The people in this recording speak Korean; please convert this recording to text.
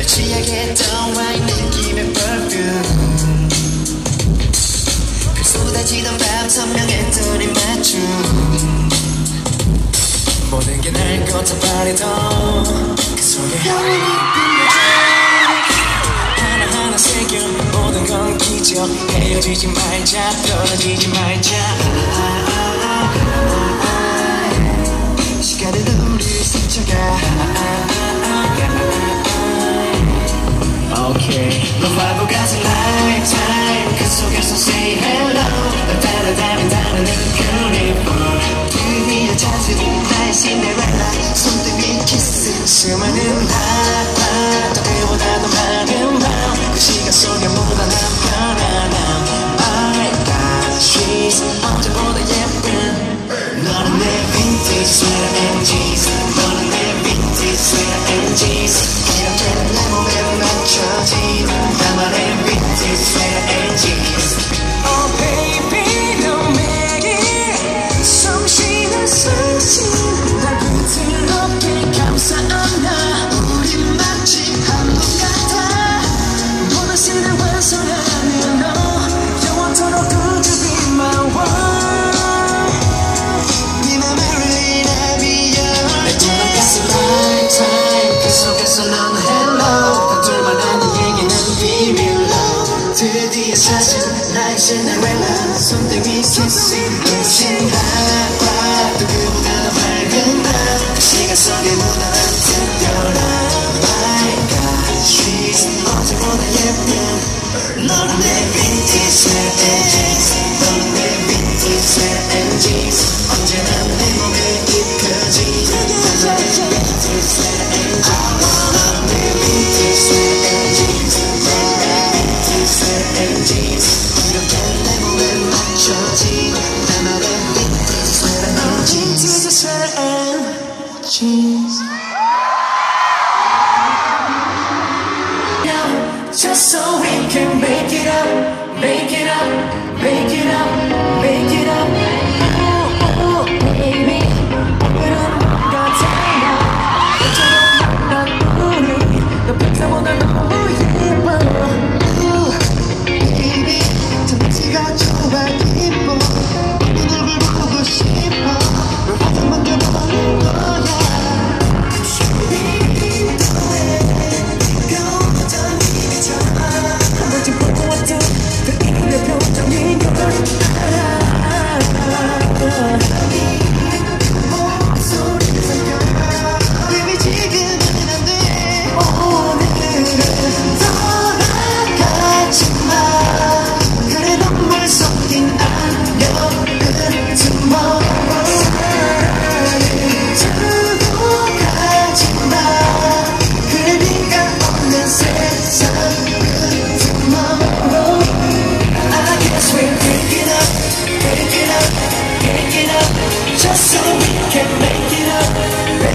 날 취하게 했던 와인 느낌의 perfume. 그 쏟아지던 밤 선명했던 이 맞춤. 모든 게날 바래도 그 속에 하나하나 새겨 모든 건 기적 헤어지지 말자 떨어지지 말자 바보 같은 lifetime 그 속에서 say hello 널 따라다닌 다른 beautiful 드디어 찾은 나의 신데렐라 손등 위 키스 수많은 또 그보다 더 많은 밤그 시간 속에 묻어난 편안함 My God she's 언제보다 예쁜 너는 내 vintage sweater and jeans 너는 내 vintage sweater and jeans 드디어 신데렐라 손등 위 kissing 그친 하루 또 그보다 더 밝은 밤그 시간 속에 묻어난 특별한 My God she's 언제보다 예쁜. 너는 내 and jeans and jeans Just so we can make it up, make it up, make it up, make it up. Oh, oh, baby, 오늘은 뭔가 달라. 어쩌면 난 우리 너 뱉어보다 너무 예뻐. Ooh, baby, 전체가 좋아 just so we can make it up.